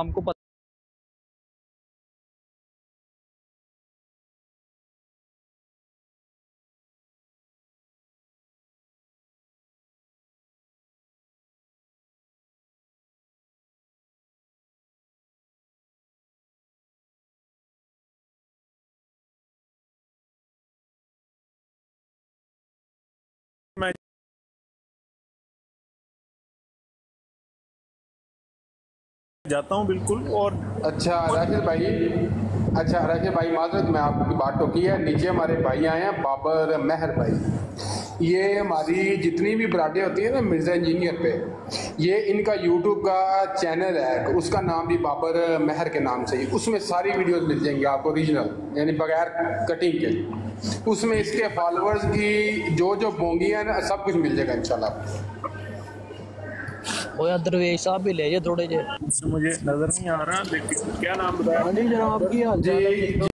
हमको जाता हूँ, बिल्कुल। और अच्छा राशिद भाई अच्छा राशिद भाई माजरत मैं आपकी बात टोकी है। नीचे हमारे भाई आए हैं, बाबर मेहर भाई। ये हमारी जितनी भी बराडें होती है ना, मिर्ज़ा इंजीनियर पे, ये इनका यूट्यूब का चैनल है, उसका नाम भी बाबर महर के नाम से ही। उसमें सारी वीडियोस मिल जाएँगी आपको ओरिजिनल यानी बगैर कटिंग के। उसमें इसके फॉलोअर्स की जो जो बोंगी है ना, सब कुछ मिल जाएगा, इंशाल्लाह। वो यार दरवेश साहब भी ले जाए थोड़े जे मुझे नज़र नहीं आ रहा लेकिन क्या नाम बताया हाँ जी जनाब की हाल चाल है? जी